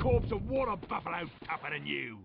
corpse of water buffalo tougher than you.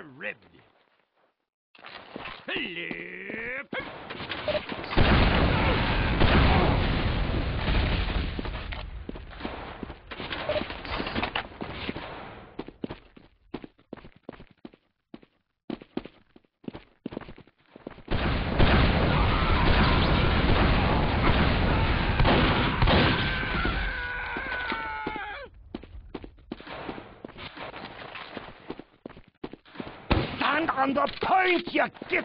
Terrific. Hello. On the point, you git!